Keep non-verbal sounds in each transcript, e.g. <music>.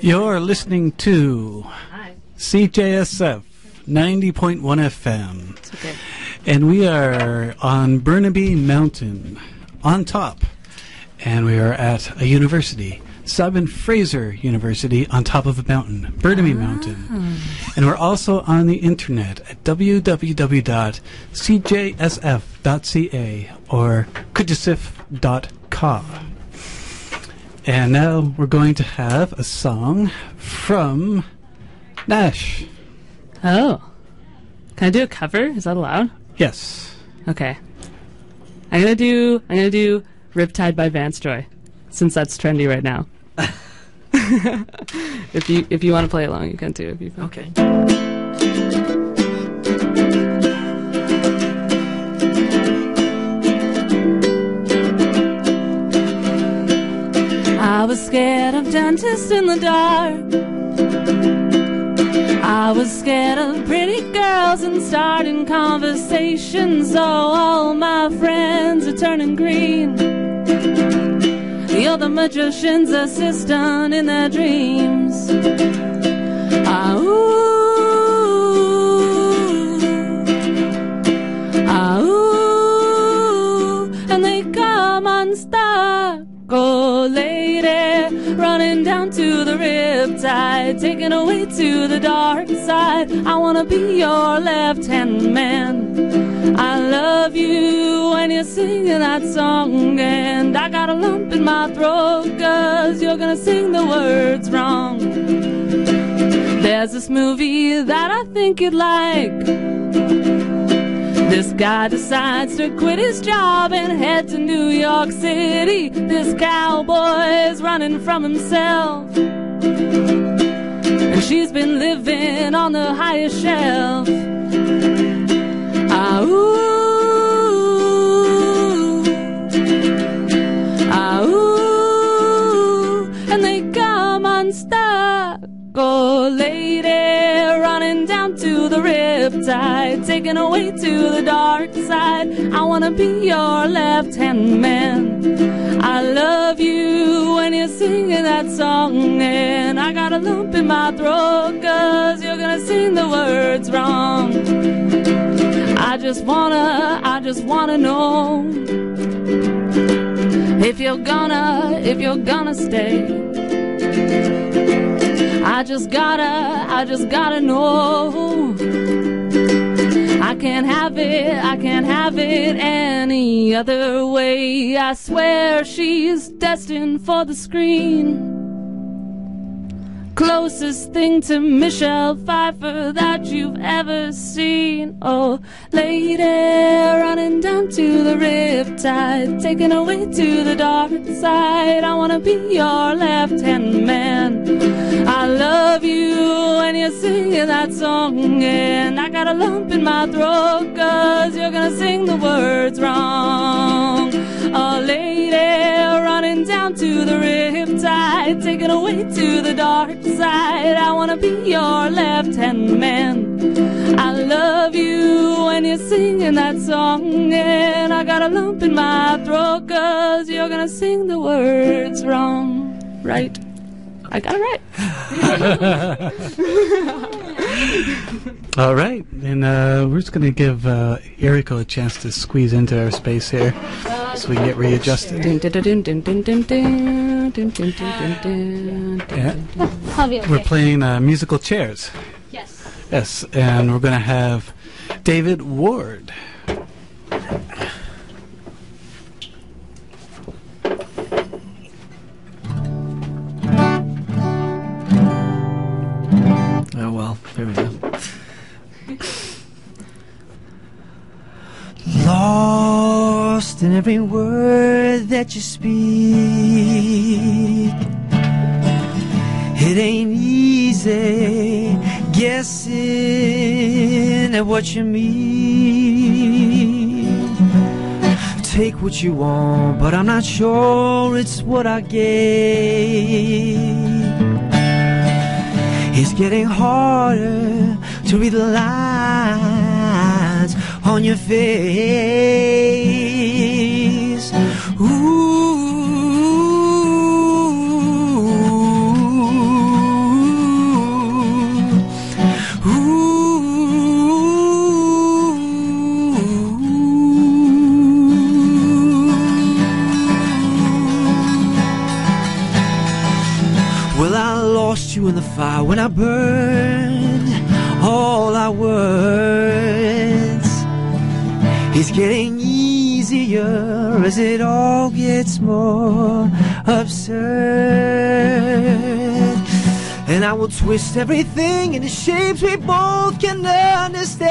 You're listening to CJSF 90.1 FM. Okay. And we are on Burnaby Mountain, on top. And we are at a university, Simon Fraser University, on top of a mountain, Burnaby ah. Mountain. And we're also on the internet at www.cjsf.ca or kujasif.ca. And now we're going to have a song from Nash. Oh. Can I do a cover? Is that allowed? Yes. Okay. I'm gonna do I'm gonna do Riptide by Vance Joy, since that's trendy right now. <laughs> if you if you want to play along, you can too. If you feel. Okay. I was scared of dentists in the dark. I was scared of pretty girls and starting conversations. Oh, all my friends are turning green. You're the magician's assistant in their dreams. Ah, ooh. Ah, ooh. And they come unstuck. Oh, lady, running down to the riptide, taken away to the dark side. I wanna be your left hand man. I love you when you're singing that song, and I got a lump in my throat, cause you're gonna sing the words wrong. There's this movie that I think you'd like. This guy decides to quit his job and head to New York City. This cowboy is running from himself. And she's been living on the highest shelf. Ah, ooh. Ah, ooh. And they come unstuck. Oh, lady, down to the riptide, taken away to the dark side. I wanna be your left hand man. I love you when you're singing that song, and I got a lump in my throat, cause you're gonna sing the words wrong. I just wanna, I just wanna know if you're gonna, if you're gonna stay. I just gotta, I just gotta know. I can't have it, I can't have it any other way. I swear she's destined for the screen. Closest thing to Michelle Pfeiffer that you've ever seen. Oh, lady, running down to the riptide, taken away to the dark side. I wanna be your left hand man. I love you when you're singing that song, and I got a lump in my throat, cause you're gonna sing the words wrong. Oh, lady, running down to the riptide, taken away to the dark side. I wanna be your left hand man. I love you when you're singing that song, and I got a lump in my throat, cause you're gonna sing the words wrong. Right? I got it right. <laughs> All right. And uh, we're just going to give uh, Eriko a chance to squeeze into our space here so we can get readjusted. We're playing uh, musical chairs. Yes. Yes, and we're going to have David Ward. Lost in every word that you speak. It ain't easy guessing at what you mean. Take what you want, but I'm not sure it's what I gave. It's getting harder to read the lines on your face. In the fire when I burn all our words. It's getting easier as it all gets more absurd. And I will twist everything into shapes we both can understand.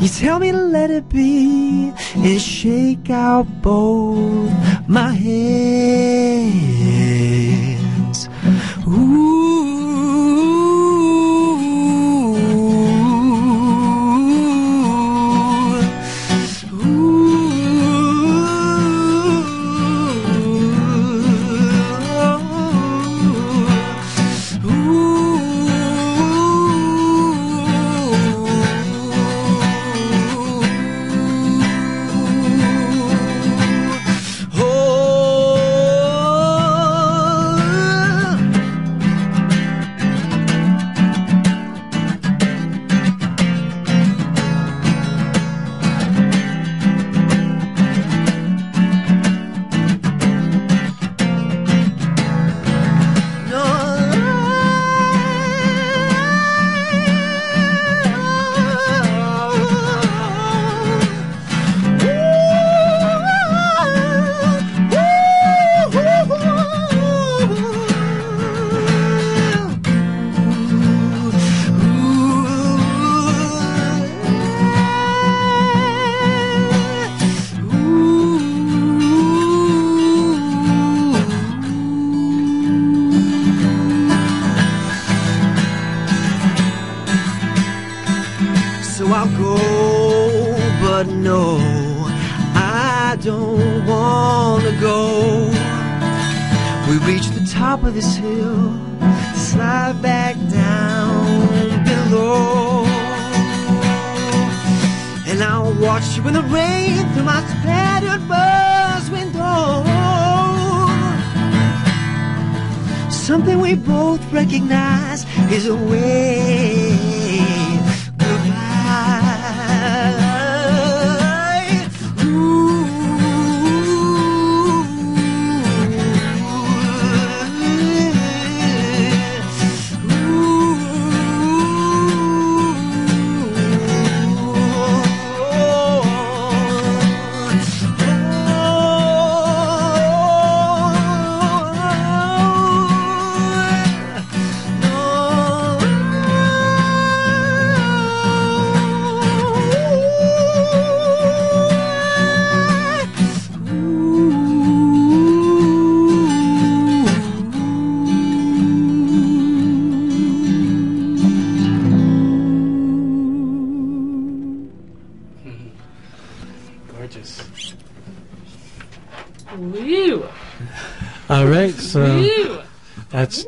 You tell me to let it be and shake out both my hands.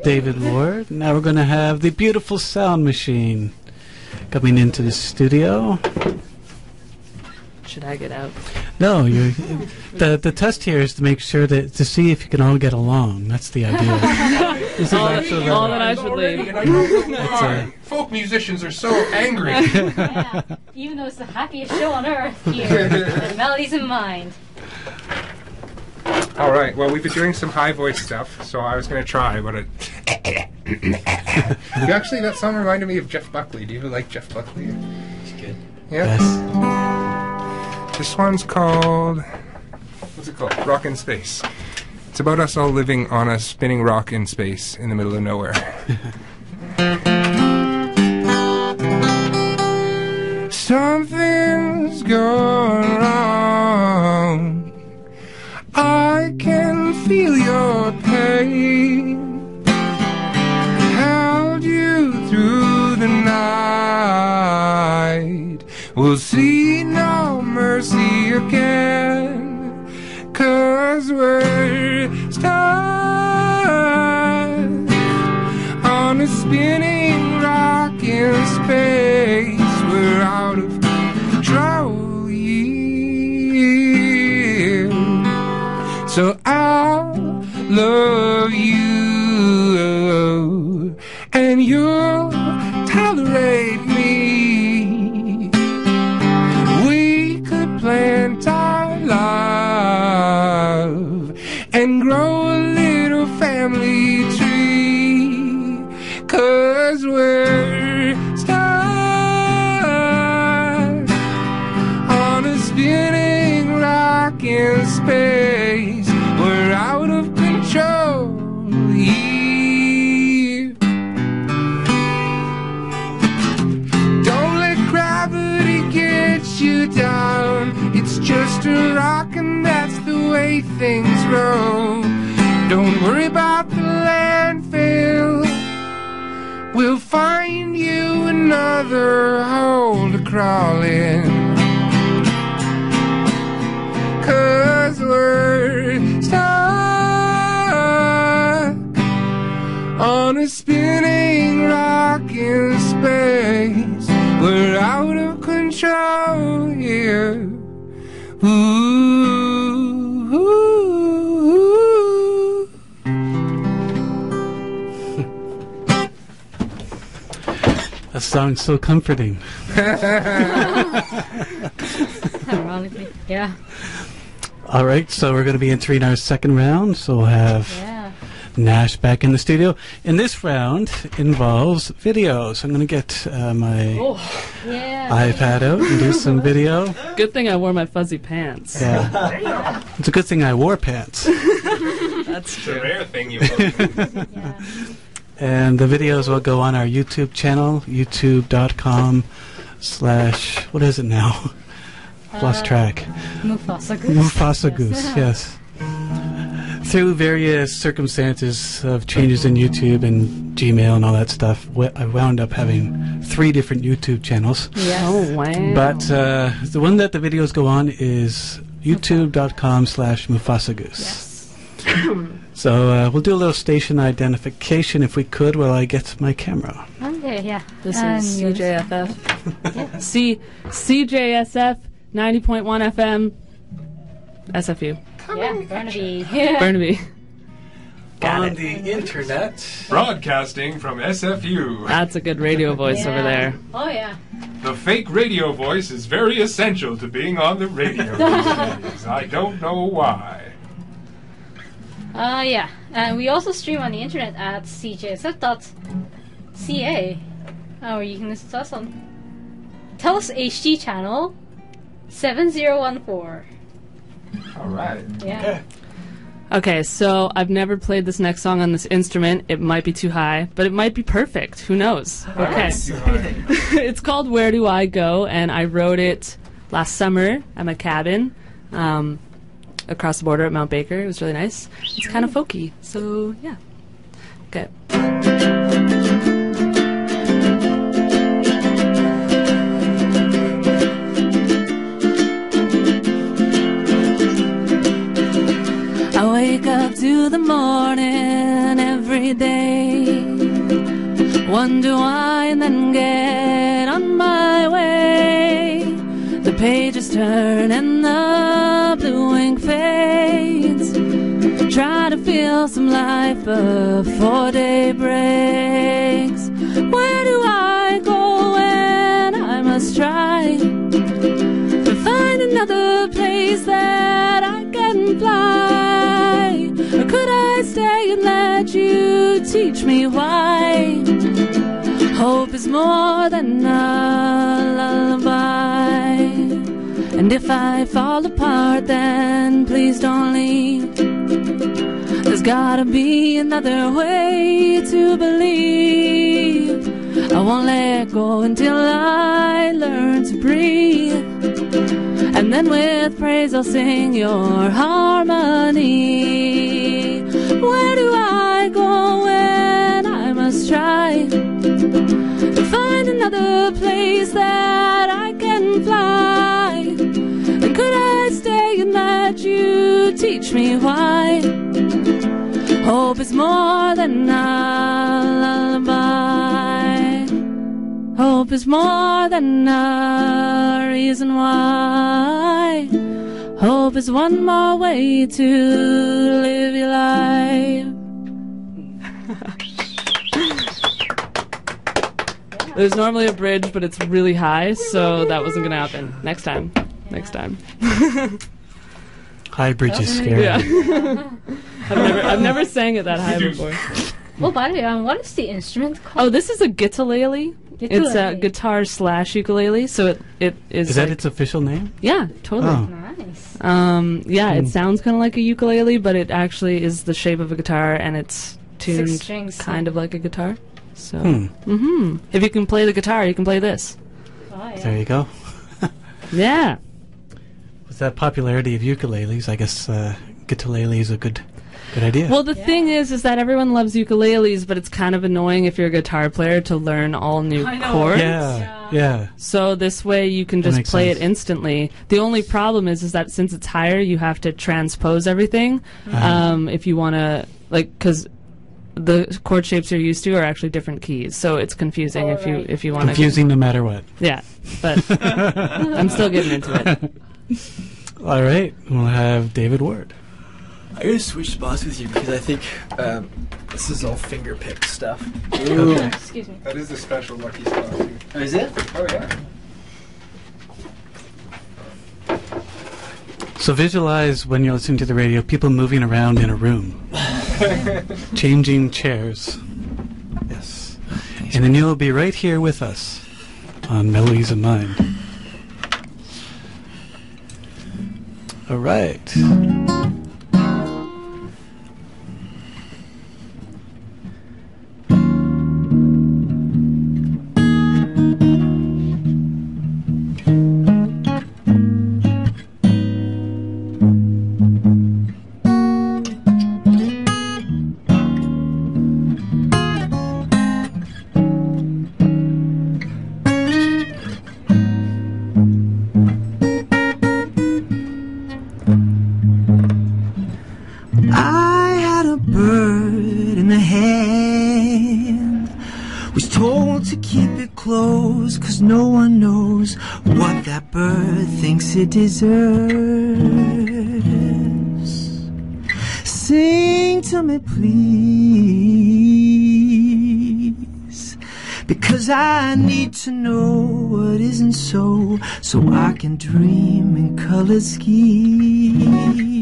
David Ward. Now we're going to have the beautiful sound machine coming into the studio. Should I get out? No, you. The the test here is to make sure that to see if you can all get along. That's the idea. this <laughs> is All, all that I should Already, leave. and I know real It's, hard. uh, Folk musicians are so angry. <laughs> <laughs> Yeah, even though it's the happiest show on earth here, with melodies in mind. All right. Well, we've been doing some high voice stuff, so I was going to try, but it. <coughs> you actually, that song reminded me of Jeff Buckley. Do you like Jeff Buckley? He's good. Yeah. yes. This one's called. What's it called? Rock in Space. It's about us all living on a spinning rock in space in the middle of nowhere. <laughs> Something's going wrong. I can feel your pain. Hole to crawl in. Cause we're stuck on a spinning rock in space. We're out of control here. Ooh, <laughs> song's so comforting. Ironically. Yeah. All right, so we're going to be entering our second round. So we'll have Yeah. Nash back in the studio. And this round involves videos. I'm going to get uh, my Yeah. iPad out and do some video. Good thing I wore my fuzzy pants. Yeah. It's a good thing I wore pants. That's It's a rare thing you yeah. And the videos will go on our YouTube channel, youtube.com slash, what is it now? <laughs> Lost Uh, track. Mufasa Goose. Mufasa Goose, yes. Through various circumstances of changes in YouTube and Gmail and all that stuff, wh- I wound up having three different YouTube channels. Yes. Oh wow! But uh, the one that the videos go on is youtube.com slash Mufasa Goose. Yes. <laughs> So uh, we'll do a little station identification if we could while I get my camera. Okay, yeah. This And is yours? CJFF. C CJSF <laughs> ninety point one FM. SFU Yeah, Burnaby. Yeah. <laughs> Burnaby. Got <laughs> on it. the internet. Broadcasting from SFU. That's a good radio voice over there. Oh, yeah. The fake radio voice is very essential to being on the radio. I don't know why. Uh, yeah. And we also stream on the internet at cjsf.ca. Or you can listen to us on Telus HD channel 7014. All right. Yeah. Okay, so I've never played this next song on this instrument. It might be too high, but it might be perfect. Who knows? Okay. <laughs> it's called Where Do I Go, and I wrote it last summer at my cabin um, across the border at Mount Baker. It was really nice. It's kind of mm-hmm. folky, so yeah. Okay. I wake up to the morning every day. Wonder why, and then get on my way. The pages turn and the ink fades. Try to feel some life before day breaks. Where do I go when I must try to find another place that I can fly? Or could I stay and let you teach me why? Hope is more than a lullaby. And if I fall apart, then please don't leave. There's gotta be another way to believe. I won't let go until I learn to breathe. And then with praise I'll sing your harmony. Where do I go when I must try to find another place that I can fly? You teach me why? Hope is more than a lullaby. Hope is more than a reason why. Hope is one more way to live your life. There's normally a bridge, but it's really high, so that wasn't gonna happen. Next time. Next time. <laughs> high bridge is scary. Yeah. <laughs> I've never I've <laughs> never sang it that high before. Well, by the way, um, what is the instrument called? Oh, this is a guitarlele. It's a guitar slash ukulele, so it it is. Is that like- its official name? Yeah, totally. Oh. Nice. Um, yeah, Hmm. it sounds kind of like a ukulele, but it actually is the shape of a guitar, and it's tuned Six strings. kind of like a guitar. So, Hmm. hmm if you can play the guitar, you can play this. Oh, yeah. There you go. <laughs> Yeah. With that popularity of ukuleles, I guess uh, guitarlele is a good, good idea. Well, the thing is, is that everyone loves ukuleles, but it's kind of annoying if you're a guitar player to learn all new chords. yeah, yeah. So this way you can just play sense. it instantly. The only problem is, is that since it's higher, you have to transpose everything. Um, if you want to, like, because the chord shapes you're used to are actually different keys, so it's confusing if you if you want to. Confusing no matter what. Yeah, but <laughs> I'm still getting into it. <laughs> <laughs> All right, we'll have David Ward. I'm gonna switch spots with you because I think um, this is all finger picked stuff. Excuse me. That is a special lucky spot. too. Oh, is it? Oh yeah. So visualize when you're listening to the radio, people moving around in a room, <laughs> changing chairs. Yes. And then you'll be right here with us on Melodies of Mind. All right. No one knows what that bird thinks it deserves. Sing to me, please. Because I need to know what isn't so, so I can dream in colored schemes.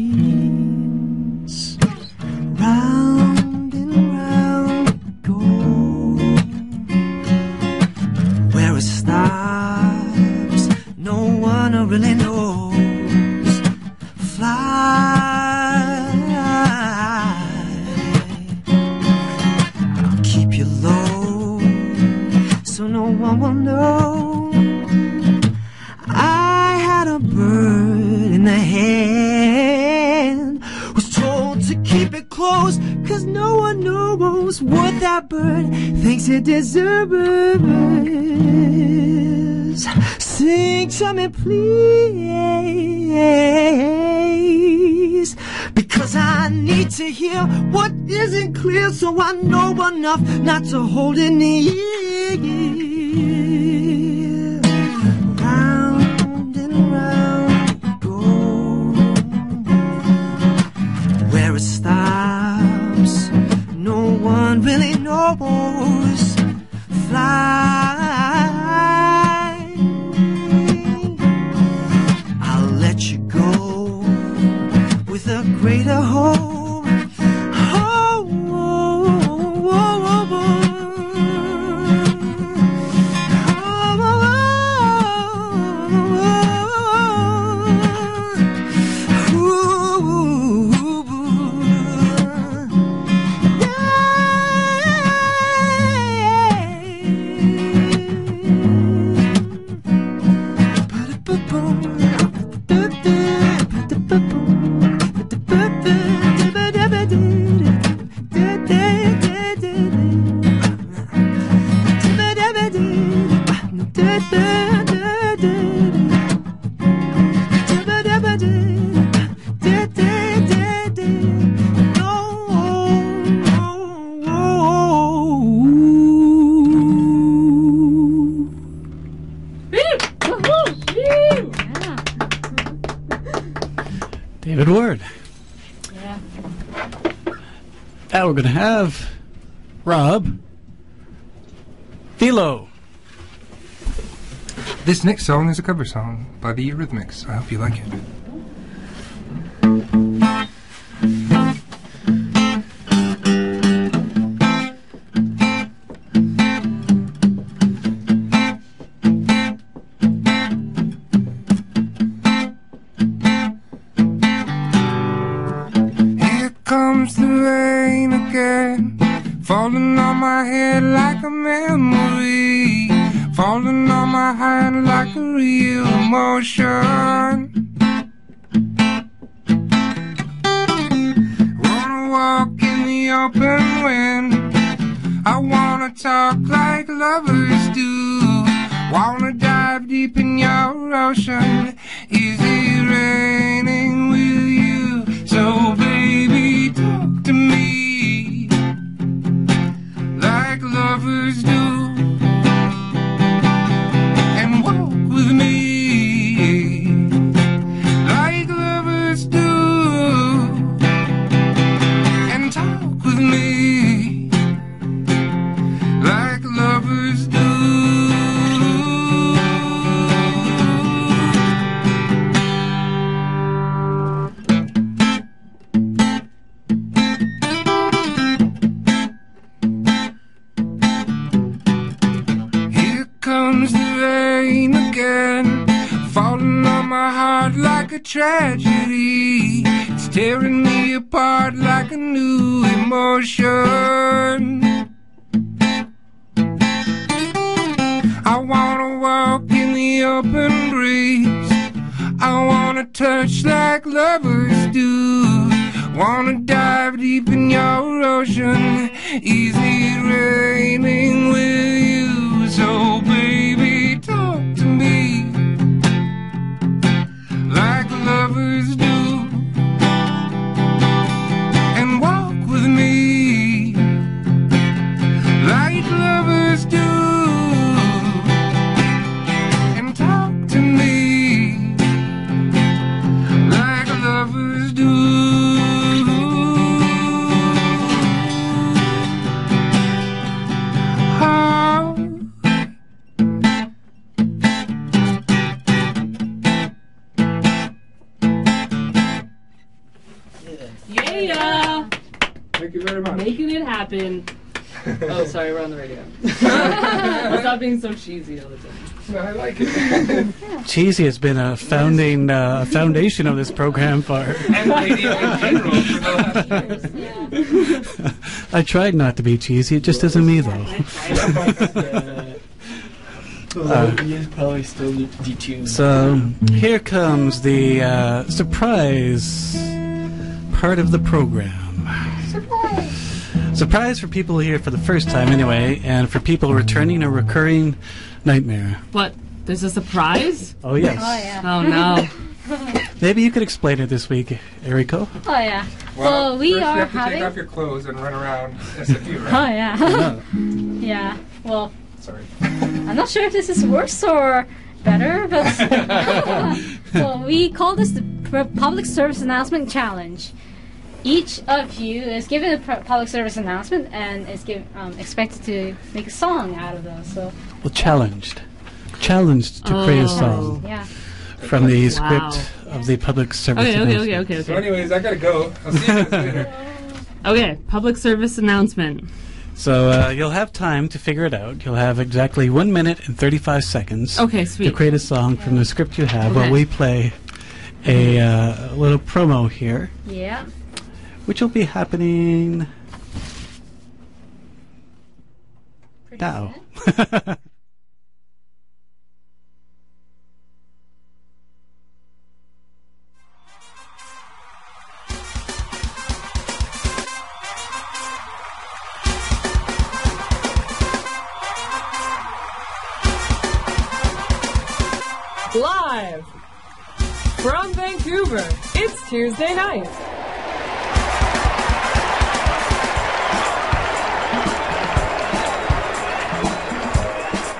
Enough not to hold it have Rob Fillo. This next song is a cover song by the Eurythmics. I hope you like it. Cheesy has been a founding uh, foundation of this program for. and radio in general for the last years. <laughs> I tried not to be cheesy. It just isn't me though. <laughs> Uh, you probably still detuned. So here comes the uh, surprise part of the program. Surprise! Surprise for people here for the first time, anyway, and for people returning a recurring nightmare. What? There's a surprise? Oh yes. Oh yeah. Oh no. <laughs> Maybe you could explain it this week, Eriko. Oh yeah. Well, we first are you have to having. take off your clothes and run around SFU, <laughs> Oh yeah. <laughs> yeah. Well, Sorry. I'm not sure if this is worse or better, but well, we call this the Public Service Announcement Challenge. Each of you is given a public service announcement and is give, um, expected to make a song out of those. So Well, challenged. Challenged to create a Oh. song yeah. from the Wow. script of the public service Okay, okay, announcement. okay, okay, So, anyways, I gotta go. I'll see you guys later. <laughs> Okay, public service announcement. So uh, you'll have time to figure it out. You'll have exactly one minute and 35 seconds Okay, to sweet. create a song from the script you have while we play a uh, little promo here, Yeah. which will be happening Pretty now. <laughs> Live from Vancouver, it's Tuesday night.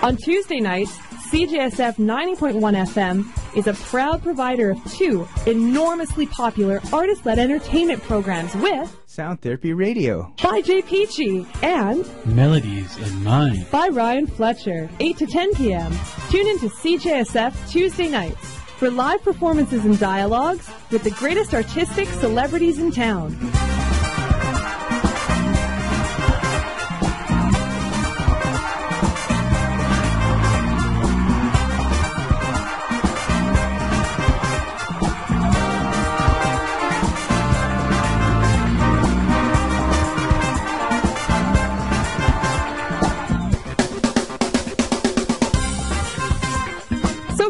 On Tuesday nights, CJSF 90.1 FM is a proud provider of two enormously popular artist-led entertainment programs with Sound Therapy Radio. by Jay Peachy and Melodies in mind. by Ryan Fletcher, 8 to 10 p.m. Tune in to CJSF Tuesday nights for live performances and dialogues with the greatest artistic celebrities in town.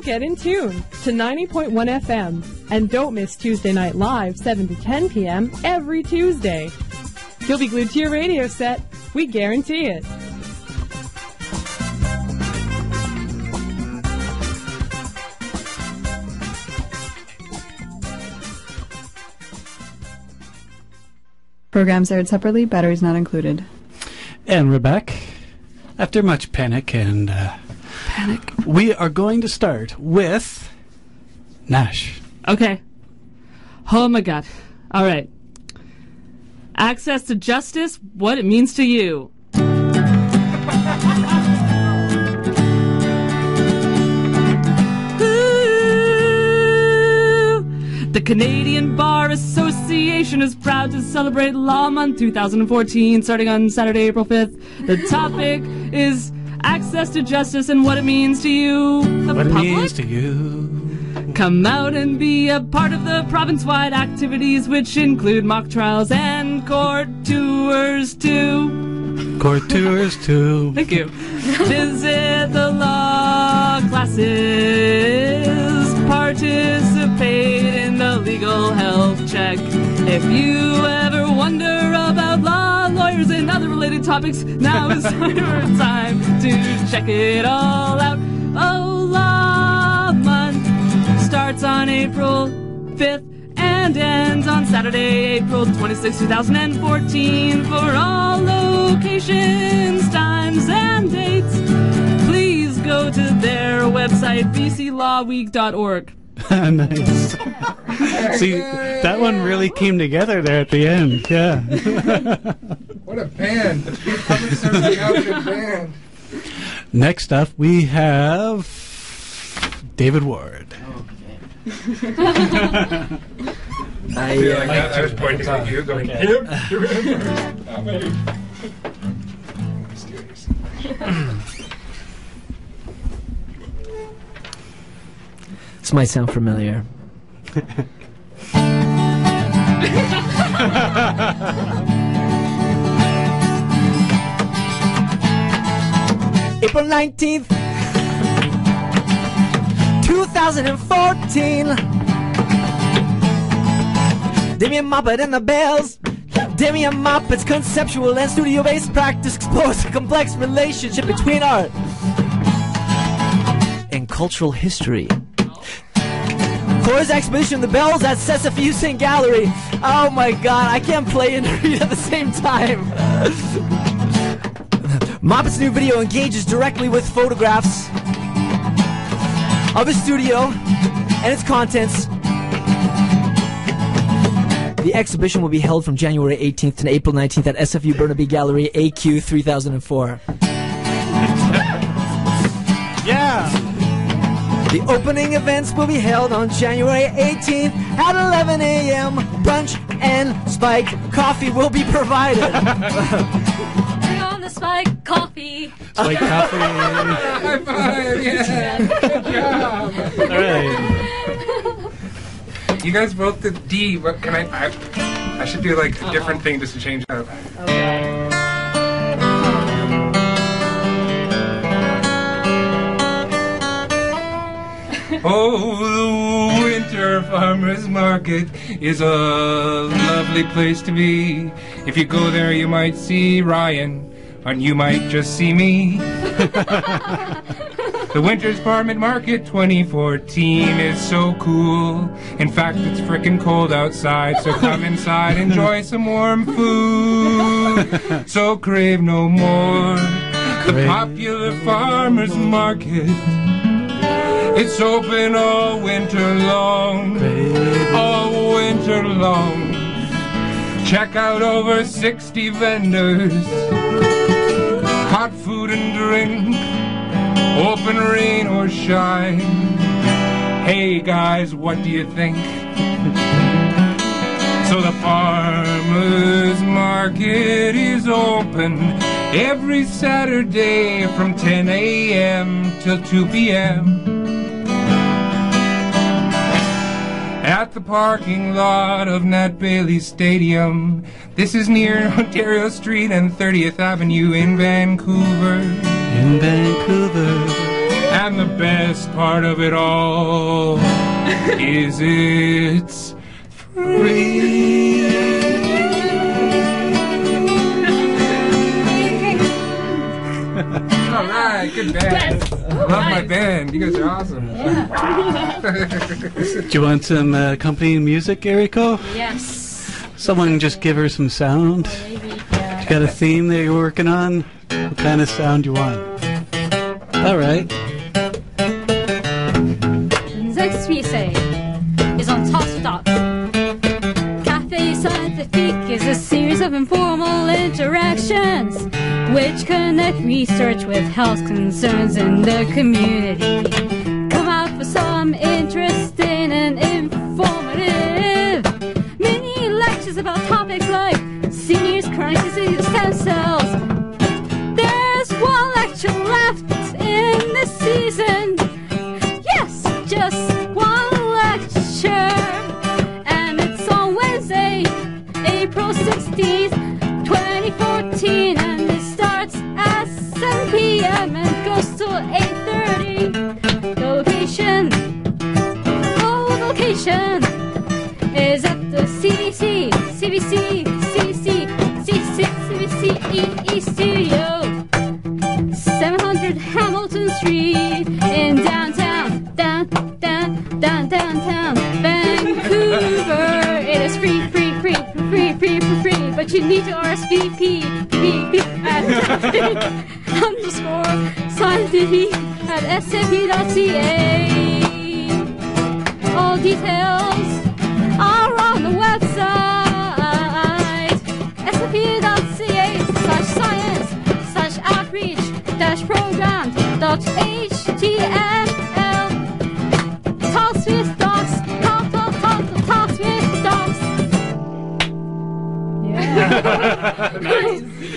Get in tune to 90.1 FM and don't miss Tuesday Night Live 7 to 10 p.m. every Tuesday. You'll be glued to your radio set. We guarantee it. Programs aired separately, batteries not included. And we're back after much panic, and uh, Panic. we are going to start with Nash. Okay. Oh my god. All right. Access to justice, what it means to you. The Canadian Bar Association is proud to celebrate Law Month 2014 starting on Saturday, April 5th. The topic is access to justice and what it means to you, the What it means to you. Come out and be a part of the province-wide activities, which include mock trials and court tours too. Court tours <laughs> too. Thank you. Visit the law classes. Participate in the legal health check. If you ever wonder about lawyers, and other related topics, now is <laughs> time to check it all out. Oh, Law Month starts on April 5th and ends on Saturday, April 26, 2014. For all locations, times, and dates, please go to their website, bclawweek.org. <laughs> nice. See, that one really came together there at the end. Yeah. <laughs> What a band. Public service announcement band. Next up, we have David Ward. <laughs> I, Feel uh, like that. I was pointing at you, going, him, to him. How many? This might sound familiar. <laughs> April 19th, 2014. Damian Moppett and the Bells. Damian Moppett's conceptual and studio based practice explores the complex relationship between art and cultural history. For his exhibition, The Bells at Sessafusin Gallery. Oh my god, I can't play and <laughs> read at the same time. <laughs> Moppett's new video engages directly with photographs of his studio and its contents. The exhibition will be held from January 18th to April 19th at SFU Burnaby Gallery, AQ 3004. The opening events will be held on January 18th at 11 a.m. Brunch and spiked coffee will be provided. <laughs> Bring on the spike coffee. Like coffee. High five, yeah. Good job. All right. You guys wrote the D. What can I? I, I should do like a different thing just to change up. Oh, the winter farmers market is a lovely place to be. If you go there, you might see Ryan, and you might just see me. <laughs> The Winter's Farm and Market 2014 is so cool. In fact, it's frickin' cold outside, so come inside, enjoy <laughs> some warm food. So crave no more. The popular farmer's market. It's open all winter long. All winter long. Check out over 60 vendors. Hot food and drink open rain or shine. Hey guys, what do you think? So the farmer's market is open every Saturday from 10 a.m. till 2 p.m. At the parking lot of Nat Bailey Stadium. This is near <laughs> Ontario Street and 30th Avenue in Vancouver. In Vancouver. And the best part of it all <laughs> is it's All right, good band. Love my band. You guys are awesome. <laughs> Do you want some uh, accompanying music, Eriko? Yes. Someone just give her some sound. Maybe. Yeah. Got a theme that you're working on? What kind of sound you want? All right. The next we say is on Toss the Dots. Cafe Scientifique is a series of informal interactions which connect research with health concerns in the community. Come out for some interesting and informative mini lectures about topics like seniors, chronic disease, stem cells, there's one lecture left in this season. Yes, just one lecture. And it's on Wednesday, April 16th, 8.30. The location, oh, the location is at the CDC, CBC, CDC, CDC, CBC, E Studio. 700 Hamilton Street in downtown, down, down, down, downtown Vancouver. It is free, free, free, free, free, free, free, but you need to RSVP p- p- underscore scientific at scp.ca. All details are on the website scp.ca slash science slash outreach dash program dot html talks with dogs talk talk talk talks with dogs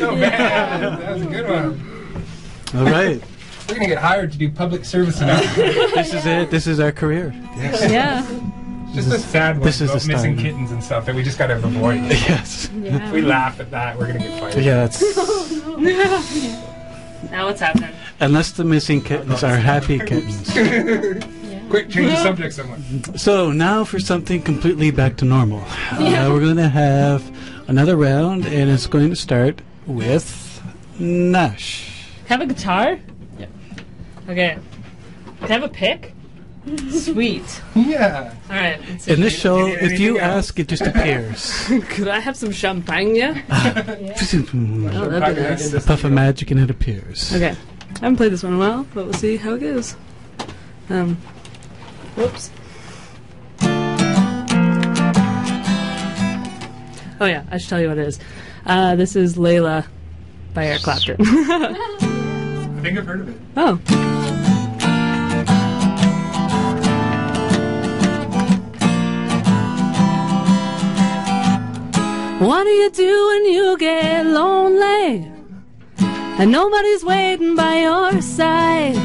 Oh, man. <laughs> <laughs> That was a good one. All right. We're going to get hired to do public service announcements. <laughs> this is it. This is our career. Yeah. Just a sad one this is about the missing start. kittens and stuff that we just got to avoid. <laughs> Yes. If we laugh at that, we're going to get fired. Yeah, it's <laughs> Now what's happening? unless the missing kittens are happy kittens. Quick, change the subject, someone. So now for something completely back to normal. Uh, we're going to have another round, and it's going to start with Nash. Have a guitar? Yeah. Okay. Can I have a pick? Sweet. Yeah. All right. let's. In this show, if you else? ask, it just appears. <laughs> Could I have some champagne? a Oh, that'd be nice. A puff of magic, and it appears. Okay. I haven't played this one in a while, but we'll see how it goes. Um. Whoops. Oh yeah, I should tell you what it is. Uh, this is Layla by Eric Clapton. <laughs> Think I've heard of it. oh. What do you do when you get lonely and nobody's waiting by your side?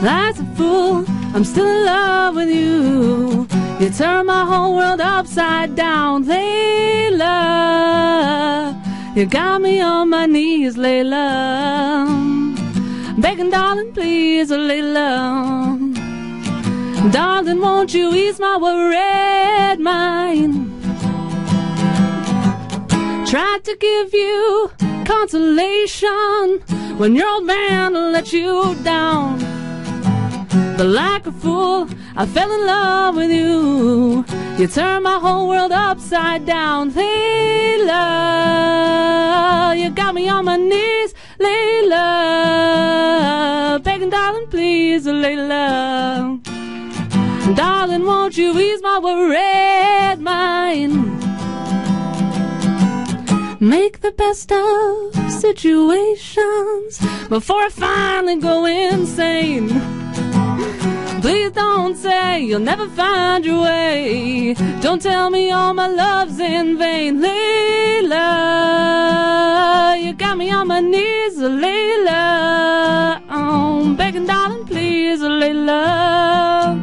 That's a fool, I'm still in love with you. You turn my whole world upside down, Layla. You got me on my knees, Layla. Begging, darling, please, Layla. Darling, won't you ease my worried mind? Tried to give you consolation when your old man let you down. But like a fool, I fell in love with you. You turn my whole world upside down, Layla. You got me on my knees, Layla. Begging, darling, please, Layla. Darling, won't you ease my worried mind? Make the best of situations before I finally go insane. Please don't say you'll never find your way. Don't tell me all my love's in vain, Layla. You got me on my knees, Layla. Oh, begging, darling, please, Layla.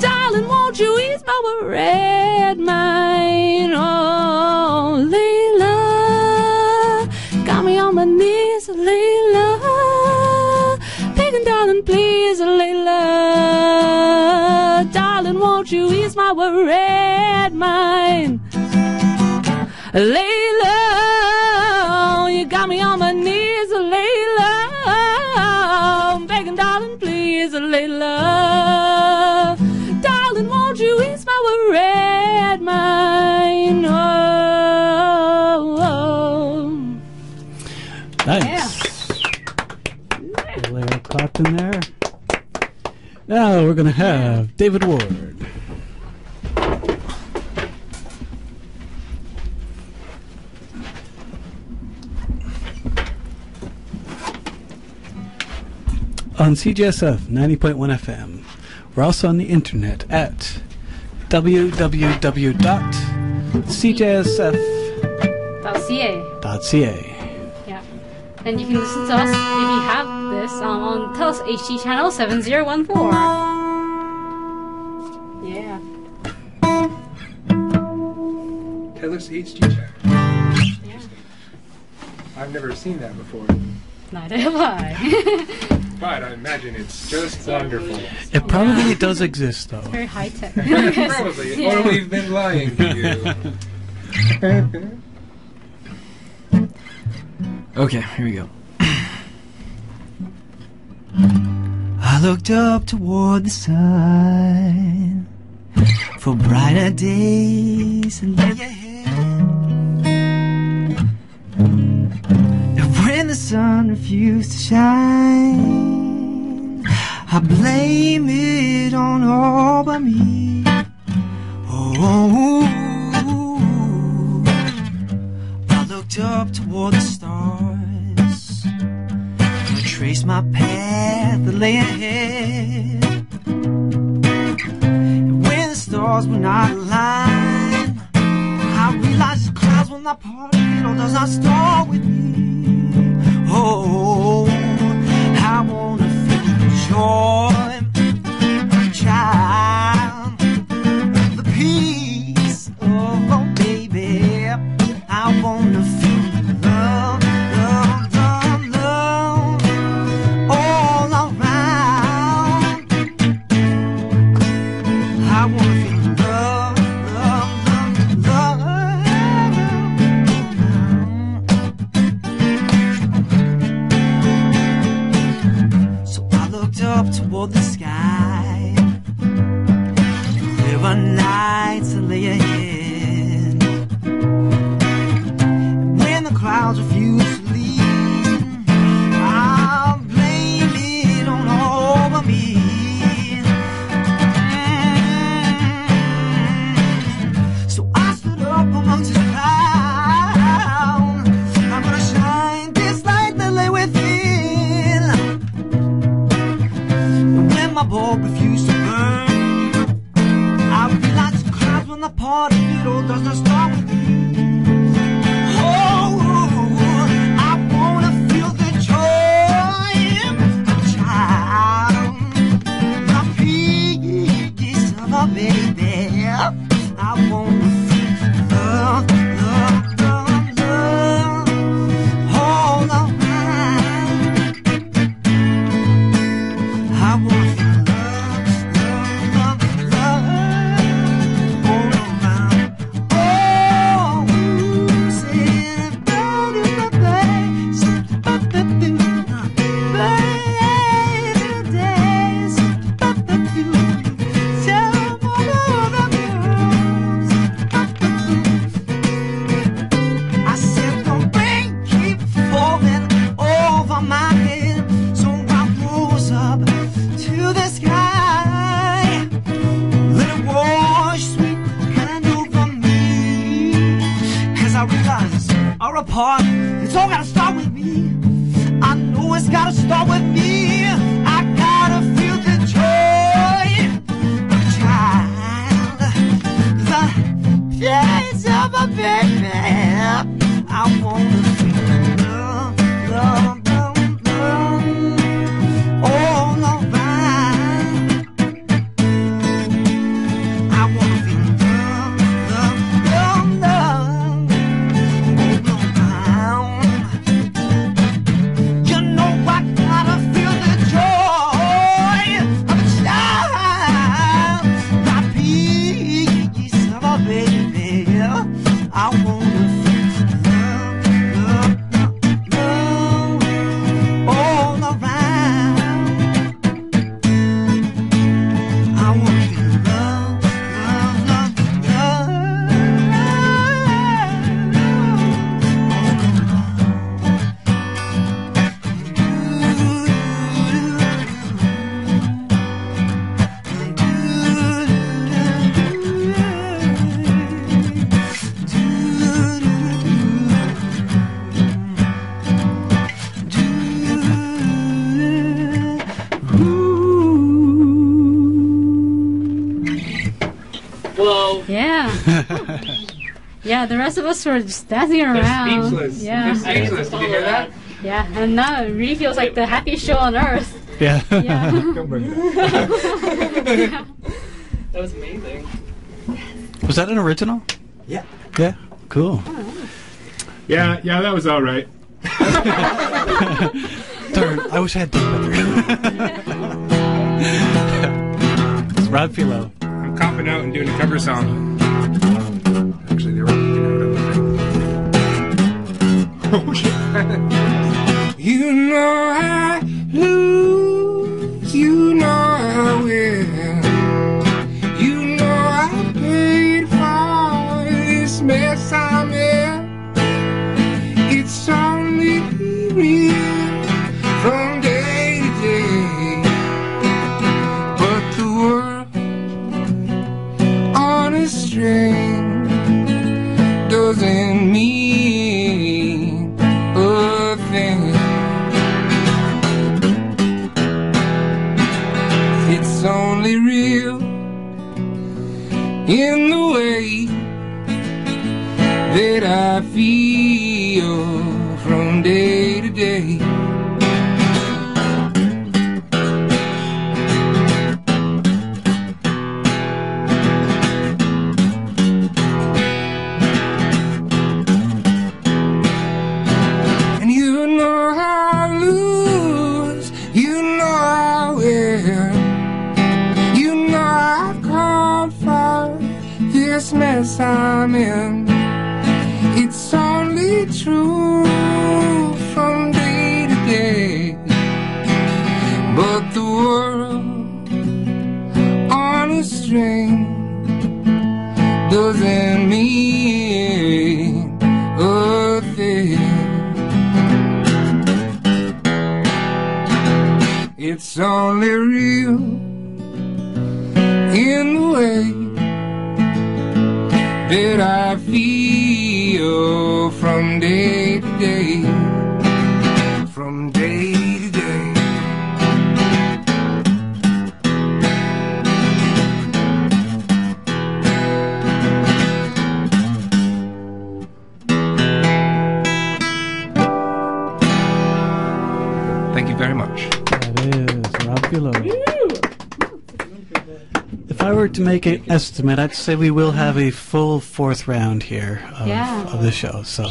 Darling, won't you ease my worried mind? Oh, Layla. Got me on my knees, Layla. My red mind. Layla, you got me on my knees, Layla. I'm begging, darling, please, Layla. Darling, won't you ease my red mind? Oh, oh. Nice. Larry Clapton there. Now we're going to have David Ward. On CJSF 90.1 FM. We're also on the internet at www.cjsf.ca. .ca. Yeah. And you can listen to us if you have this um, on Telus HD channel 7014. Yeah. Telus HD channel. I've never seen that before, Neither have I. but I imagine it's just wonderful. It probably does exist, though. It's Very high tech. <laughs> Probably, Yeah. <laughs> or we've been lying to you. <laughs> Okay, here we go. I looked up toward the sun for brighter days and lay ahead. Sun refused to shine, I blame it on all but me. Oh. I looked up toward the stars I traced my path that lay ahead. And when the stars were not aligned, I realized the clouds will not part. It all does not start with me. Oh, I wanna feel the joy of child, it's gotta start with me. I gotta feel the joy of a child. The days of a baby. I wanna rest of us were just dancing They're around. speechless. Yeah. They're speechless. Did you hear that? Yeah, and now it really feels like the happiest show on earth. Yeah. Yeah. <laughs> Don't bring that. <laughs> That was amazing. Was that an original? Yeah. Yeah. Cool. Yeah, yeah, that was all right. <laughs> Darn, I wish I had done better. it's Rob Fillo. I'm copping out and doing a cover song. Were to make an estimate, I'd say we will have a full fourth round here of, Yeah. of the show. So,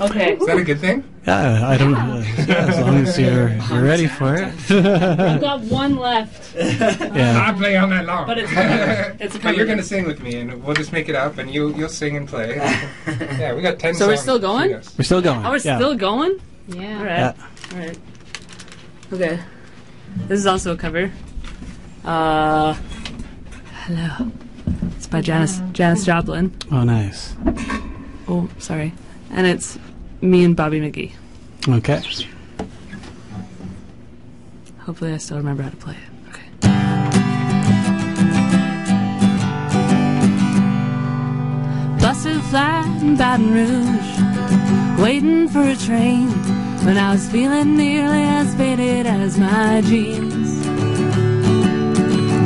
Okay. Is that a good thing? yeah, I don't know. Yeah, as long as you're, you're ready for it. I've <laughs> got one left, yeah. I play all night long. but it's <laughs> it's a But you're gonna sing with me, and we'll just make it up, and you you'll sing and play. <laughs> yeah, we got ten. So we're still going? between. We're still going. Oh, we're yeah. still going. Yeah. All right. Yeah. All right. Okay. This is also a cover. Uh, hello. It's by Janis Janis Joplin. Oh, nice. Oh, sorry. And it's me and Bobby McGee. Okay. Hopefully, I still remember how to play it. Okay. Busted flat in Baton Rouge, waiting for a train when I was feeling nearly as faded as my jeans.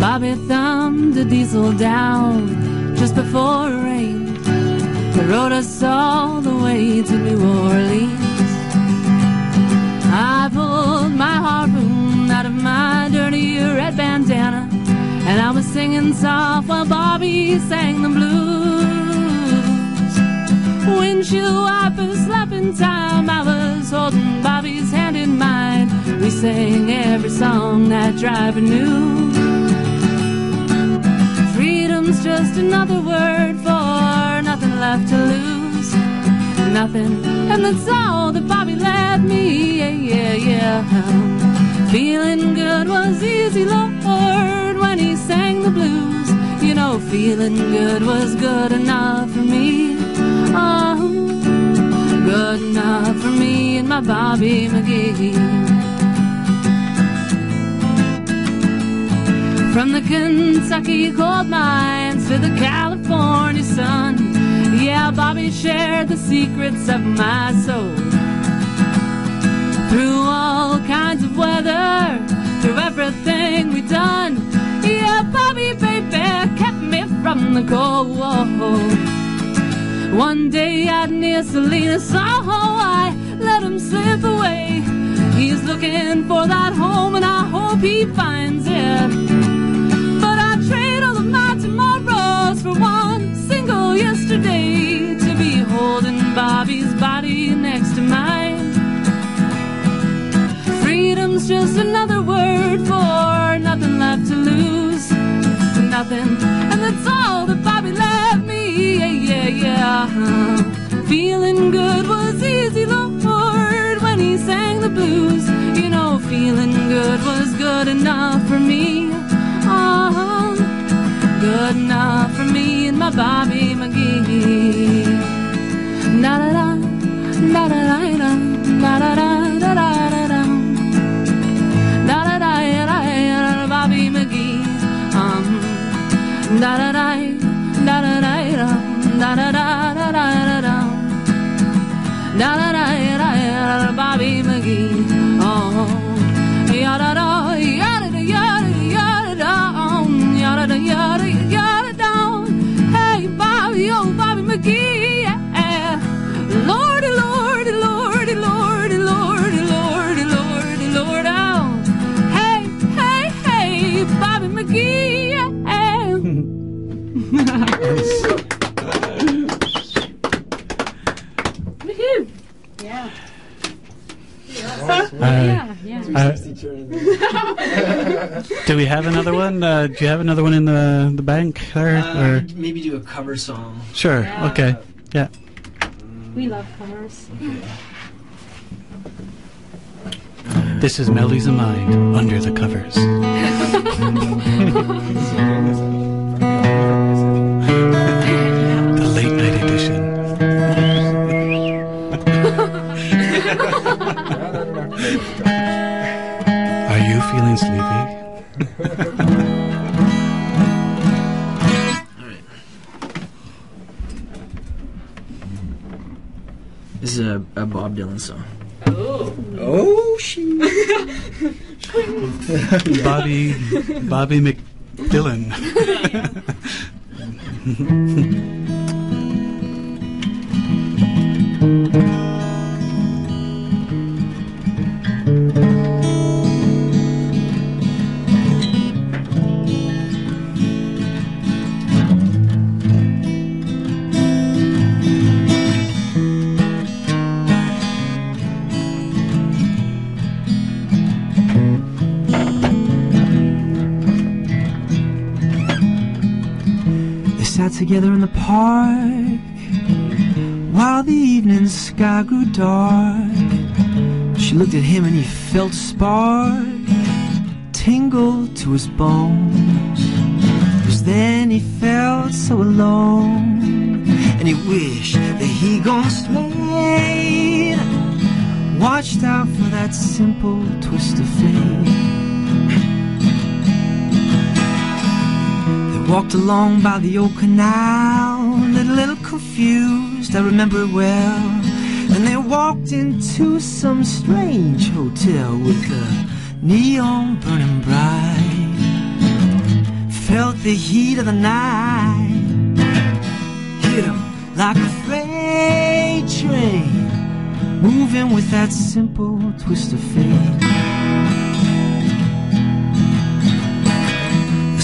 Bobby thumbed a diesel down just before it rained. They rode us all the way to New Orleans. I pulled my harpoon out of my dirty red bandana, and I was singing soft while Bobby sang the blues. Windshield wipers slapping time, I was holding Bobby's hand in mine. We sang every song that driver knew. Just another word for nothing left to lose. Nothing, and that's all that Bobby let me. Yeah, yeah, yeah. Feeling good was easy, Lord, when he sang the blues. You know, feeling good was good enough for me. Oh, good enough for me and my Bobby McGee. From the Kentucky gold mines to the California sun. Yeah, Bobby shared the secrets of my soul. Through all kinds of weather, through everything we've done. Yeah, Bobby, baby, kept me from the cold. One day out near Salinas, oh, I let him slip away. He's looking for that home, and I hope he finds it. For one single yesterday to be holding Bobby's body next to mine. Freedom's just another word for nothing left to lose. Nothing, and that's all that Bobby left me. Yeah, yeah, yeah. Uh-huh. Feeling good was easy, Lord, when he sang the blues. You know, feeling good was good enough for me. Oh, good enough for me and my Bobby McGee. Na da da, na da da da, na da da da da da da. Da da da da da, Bobby McGee. Um, da da da, da da da da, da da da da da da. Da da da da da, Bobby McGee. Oh, yada da, yada we have another one? Uh, do you have another one in the the bank there? Uh, or maybe do a cover song. sure. Okay. Yeah. We love covers. This is Melodies of Mind under the covers. the late night edition. <laughs> Are you feeling sleepy? This is a, a Bob Dylan song. Oh, Oh, she. <laughs> Bobby Bobby McDillon. <laughs> together in the park while the evening sky grew dark. She looked at him and he felt a spark tingle to his bones. Cause then he felt so alone and he wished that he gone straight. Watched out for that simple twist of fate. Walked along by the old canal, a little confused, I remember it well. And they walked into some strange hotel with the neon burning bright. Felt the heat of the night hit him like a freight train, moving with that simple twist of fate.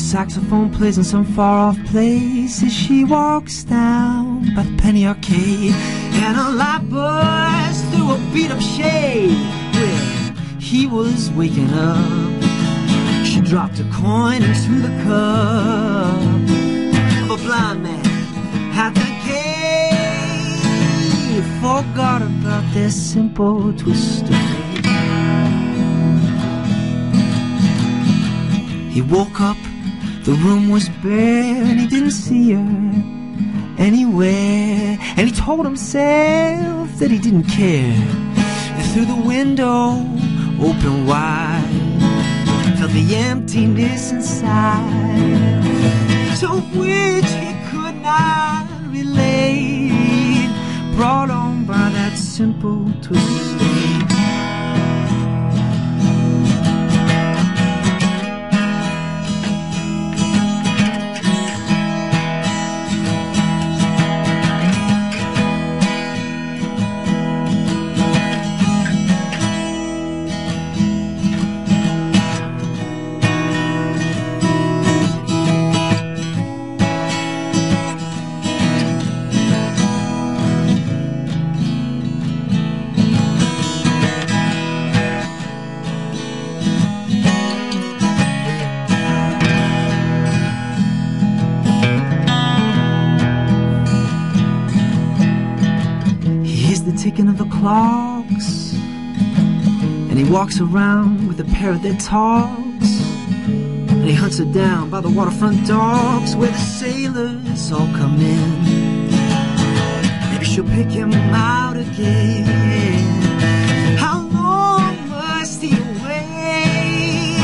Saxophone plays in some far off place as she walks down by the penny arcade. And a light bursts through a beat up shade where he was waking up. She dropped a coin into the cup of a blind man at the gate. Forgot about this simple twist of fate. He woke up, the room was bare, and he didn't see her anywhere. And he told himself that he didn't care. And through the window, open wide, felt the emptiness inside, to which he could not relate. Brought on by that simple twist. Of clocks. And he walks around with a parrot that talks. And he hunts her down by the waterfront docks where the sailors all come in. Maybe she'll pick him out again. How long must he wait?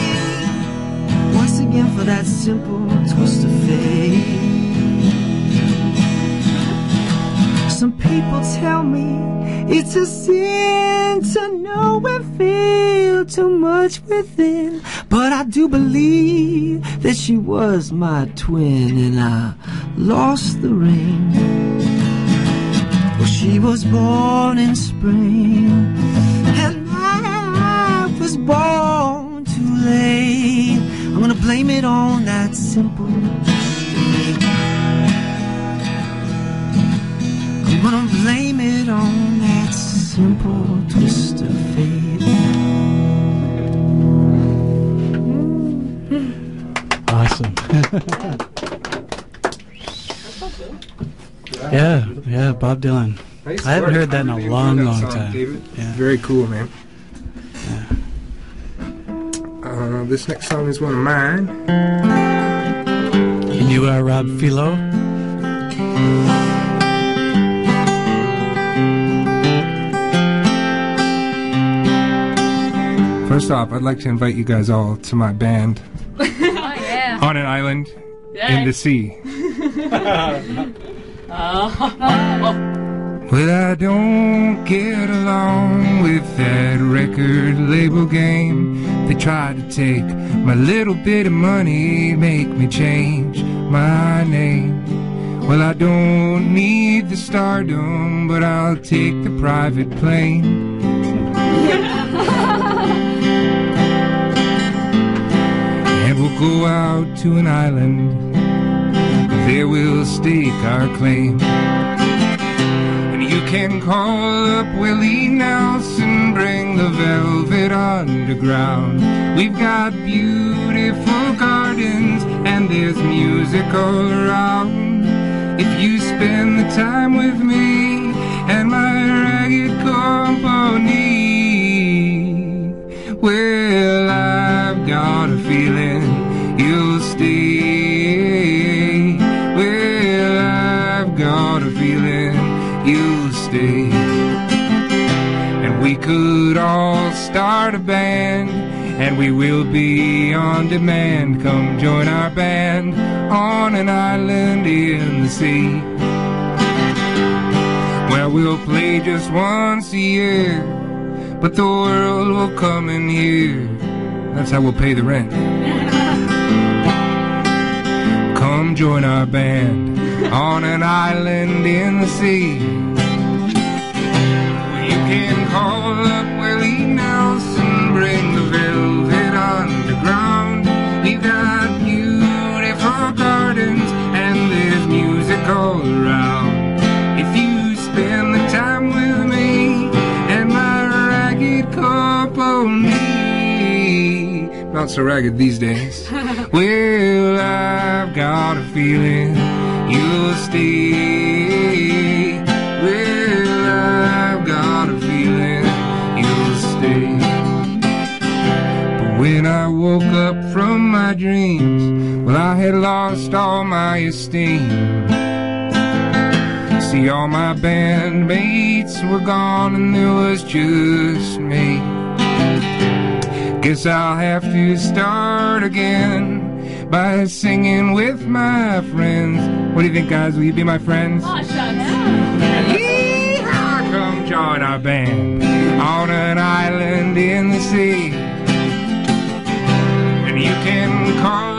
Once again for that simple twist of fate. People tell me it's a sin to know and feel too much within. But I do believe that she was my twin and I lost the ring. Well, she was born in spring and I was born too late. I'm gonna blame it on that simple gonna blame it on that simple twist of fate. Awesome. yeah, yeah, Bob Dylan. Nice I haven't work. heard that in a long, that long song, time. David. Yeah. Very cool, man. Uh, this next song is one of mine. And you are Rob Fillo. First off, I'd like to invite you guys all to my band <laughs> Oh, yeah. on an island in the sea. <laughs> <laughs> Well, I don't get along with that record label game. They try to take my little bit of money, make me change my name. Well, I don't need the stardom, but I'll take the private plane. Go out to an island. There we'll stake our claim. And you can call up Willie Nelson, bring the velvet underground. We've got beautiful gardens and there's music all around. If you spend the time with me and my ragged company, well, I've got a you'll stay. Well, I've got a feeling you'll stay. And we could all start a band, and we will be on demand. Come join our band on an island in the sea. Well, we'll play just once a year, but the world will come in here. That's how we'll pay the rent. Come join our band on an island in the sea. You can call up Willie Nelson, bring the velvet underground. We've got beautiful gardens and there's music all around. If you spend the time with me and my ragged company, not so ragged these days. <laughs> well, got a feeling you'll stay. Well, I've got a feeling you'll stay. But when I woke up from my dreams, well, I had lost all my esteem. See, all my bandmates were gone and there was just me. Guess I'll have to start again by singing with my friends. What do you think, guys? Will you be my friends? Oh, Yeehaw! Come join our band on an island in the sea. And you can call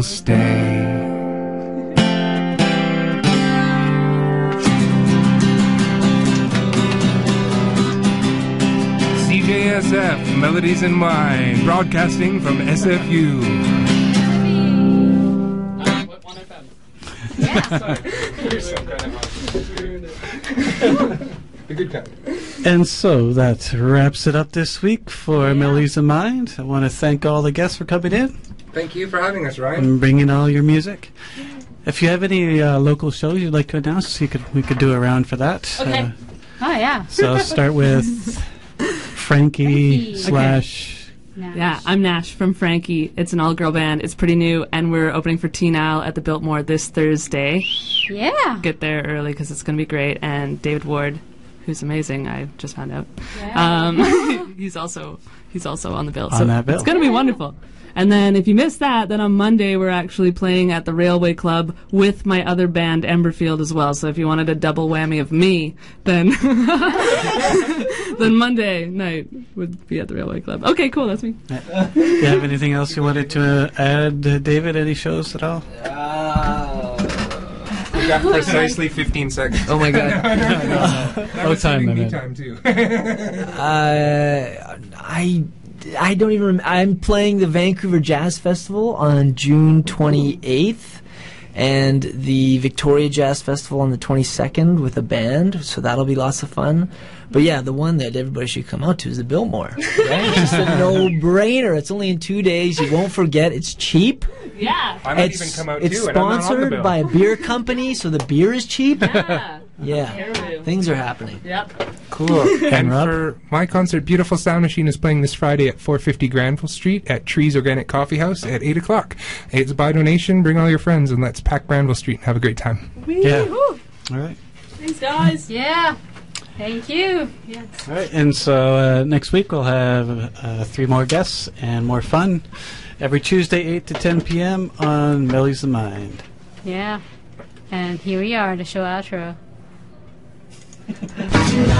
you'll stay. MSF, Melodies in Mind, broadcasting from SFU. And so that wraps it up this week for Melodies in Mind. I want to thank all the guests for coming in Thank you for having us, Ryan. and bringing all your music. If you have any uh, local shows you'd like to announce, you could we could do a round for that. Okay. Uh, Oh yeah. so <laughs> start with Frankie Frankie. slash. Nash. Yeah, I'm Nash from Frankie. It's an all girl band. It's pretty new, and we're opening for Teen Owl at the Biltmore this Thursday. Yeah. Get there early because it's going to be great. And David Ward, who's amazing, I just found out. Yeah. Um, <laughs> <laughs> he's also he's also on the bill. On so that bill. It's going to be wonderful. And then if you missed that, then on Monday we're actually playing at the Railway Club with my other band Emberfield as well. So if you wanted a double whammy of me, then <laughs> then Monday night would be at the Railway Club. Okay, cool. That's me. Do you have anything else you wanted to uh, add, uh, David? Any shows at all? We got <laughs> precisely 15 seconds. Oh my god. <laughs> That was time saving me time too. Uh, I I don't even. Rem- I'm playing the Vancouver Jazz Festival on June 28th, and the Victoria Jazz Festival on the 22nd with a band. So that'll be lots of fun. But yeah, the one that everybody should come out to is the Biltmore. Right? it's just a <laughs> no-brainer. It's only in two days. You won't forget. It's cheap. Yeah. I might it's even come out it's too, and I'm not on the sponsored bill. by a beer <laughs> company, so the beer is cheap. Yeah. Yeah, things are happening. Yep. Cool. <laughs> And Rob? for my concert, Beautiful Sound Machine is playing this Friday at 450 Granville Street at Trees Organic Coffee House at 8 o'clock. It's by donation. Bring all your friends and let's pack Granville Street and have a great time. Yeah. All right. Thanks, guys. Yeah. Thank you. All right, and so uh, next week we'll have uh, three more guests and more fun every Tuesday, 8 to 10 p.m. on Melodies of Mind. Yeah. And here we are, the show outro. <laughs>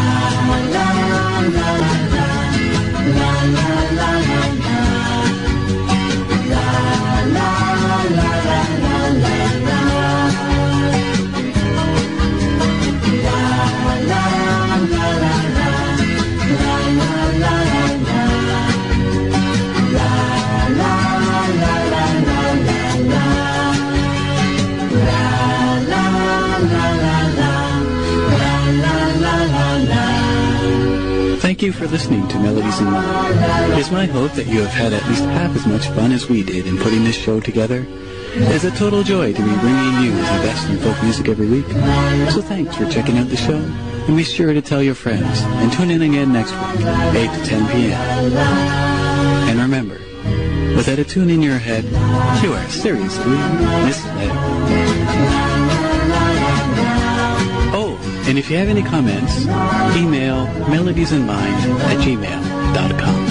for listening to Melodies in Mind. It is my hope that you have had at least half as much fun as we did in putting this show together. It is a total joy to be bringing you the best in folk music every week. So thanks for checking out the show, and be sure to tell your friends, and tune in again next week, 8 to 10 p.m. And remember, without a tune in your head, you are seriously misled. And if you have any comments, email melodiesinmind at gmail.com.